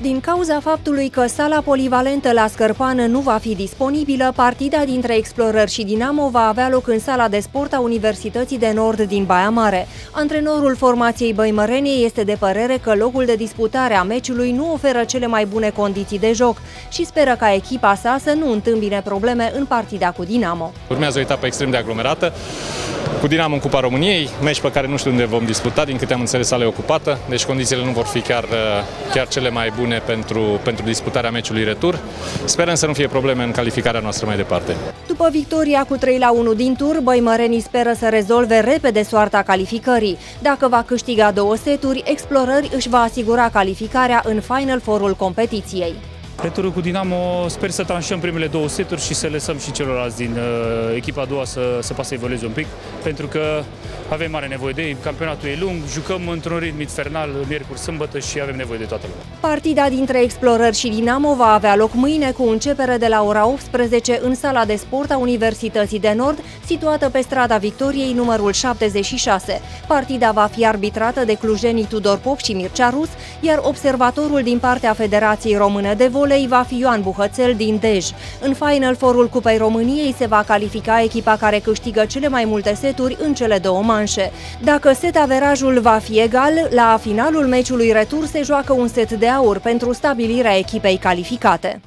Din cauza faptului că sala polivalentă la Scărpană nu va fi disponibilă, partida dintre Explorări și Dinamo va avea loc în sala de sport a Universității de Nord din Baia Mare. Antrenorul formației Băimăreniei este de părere că locul de disputare a meciului nu oferă cele mai bune condiții de joc și speră ca echipa sa să nu întâmbine probleme în partida cu Dinamo. Urmează o etapă extrem de aglomerată cu Dinamo în Cupa României, meci pe care nu știu unde vom disputa, din câte am înțeles sala e ocupată, deci condițiile nu vor fi chiar, chiar cele mai bune bune pentru, pentru disputarea meciului retur. Sperăm să nu fie probleme în calificarea noastră mai departe. După victoria cu 3 la 1 din tur, Băimărenii speră să rezolve repede soarta calificării. Dacă va câștiga două seturi, Explorări își va asigura calificarea în Final Four-ul competiției. Returul cu Dinamo sper să tranșăm primele două seturi și să lăsăm și celorlalți din uh, echipa a doua să, să poată să evolueze un pic, pentru că avem mare nevoie de ei, campionatul e lung, jucăm într-un ritm infernal miercuri, sâmbătă și avem nevoie de toată lumea. Partida dintre Explorări și Dinamo va avea loc mâine cu începere de la ora 18 în sala de sport a Universității de Nord, situată pe strada Victoriei numărul 76. Partida va fi arbitrată de clujenii Tudor Pop și Mircea Rus, iar observatorul din partea Federației Române de Volei volei va fi Ioan Buhățel din Dej. În Final Forul Cupei României se va califica echipa care câștigă cele mai multe seturi în cele două manșe. Dacă setaverajul va fi egal, la finalul meciului retur se joacă un set de aur pentru stabilirea echipei calificate.